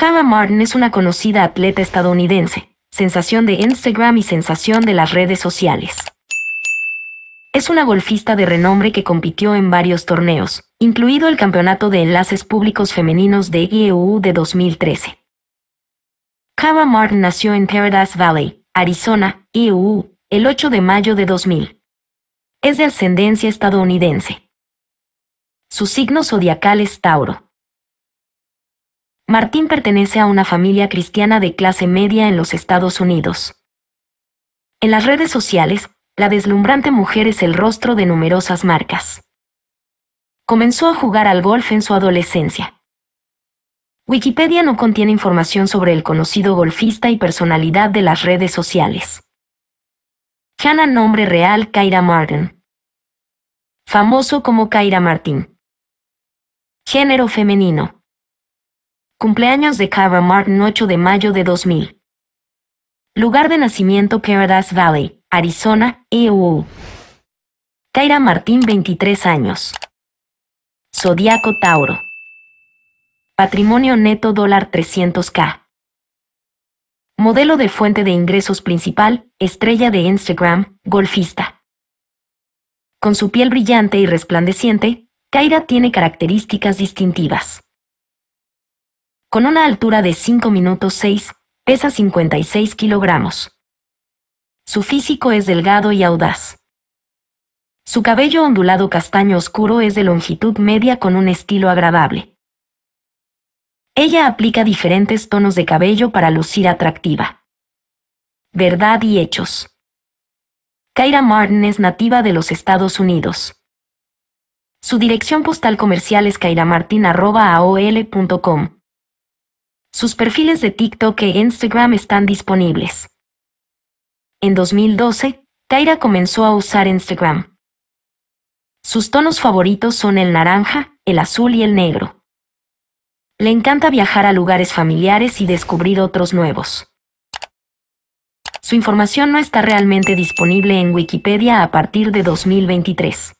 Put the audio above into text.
Cara Martin es una conocida atleta estadounidense, sensación de Instagram y sensación de las redes sociales. Es una golfista de renombre que compitió en varios torneos, incluido el Campeonato de Enlaces Públicos Femeninos de IEU de 2013. Cara Martin nació en Paradise Valley, Arizona, IEU, el 8 de mayo de 2000. Es de ascendencia estadounidense. Su signo zodiacal es Tauro. Martín pertenece a una familia cristiana de clase media en los Estados Unidos. En las redes sociales, la deslumbrante mujer es el rostro de numerosas marcas. Comenzó a jugar al golf en su adolescencia. Wikipedia no contiene información sobre el conocido golfista y personalidad de las redes sociales. Hannah nombre real Kaira Martin. Famoso como Kaira Martin. Género femenino. Cumpleaños de Kaira Martin 8 de mayo de 2000. Lugar de nacimiento Paradise Valley, Arizona, EU. Kaira Martín, 23 años. Zodíaco Tauro. Patrimonio neto dólar 300k. Modelo de fuente de ingresos principal, estrella de Instagram, golfista. Con su piel brillante y resplandeciente, Kaira tiene características distintivas. Con una altura de 5 minutos 6, pesa 56 kilogramos. Su físico es delgado y audaz. Su cabello ondulado castaño oscuro es de longitud media con un estilo agradable. Ella aplica diferentes tonos de cabello para lucir atractiva. Verdad y hechos. Kyra Martin es nativa de los Estados Unidos. Su dirección postal comercial es kairamartin.aol.com. Sus perfiles de TikTok e Instagram están disponibles. En 2012, Kaira comenzó a usar Instagram. Sus tonos favoritos son el naranja, el azul y el negro. Le encanta viajar a lugares familiares y descubrir otros nuevos. Su información no está realmente disponible en Wikipedia a partir de 2023.